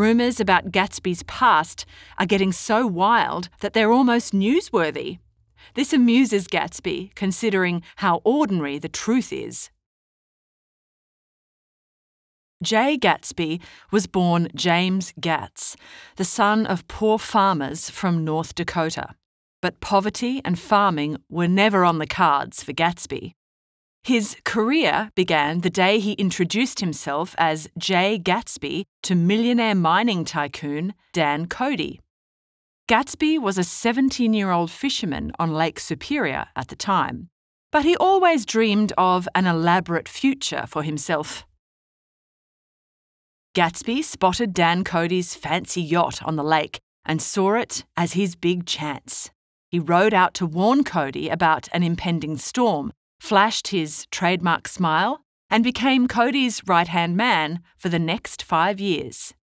Rumours about Gatsby's past are getting so wild that they're almost newsworthy. This amuses Gatsby, considering how ordinary the truth is. Jay Gatsby was born James Gatz, the son of poor farmers from North Dakota. But poverty and farming were never on the cards for Gatsby. His career began the day he introduced himself as Jay Gatsby to millionaire mining tycoon Dan Cody. Gatsby was a 17 year old fisherman on Lake Superior at the time, but he always dreamed of an elaborate future for himself. Gatsby spotted Dan Cody's fancy yacht on the lake and saw it as his big chance. He rowed out to warn Cody about an impending storm, flashed his trademark smile, and became Cody's right hand man for the next five years.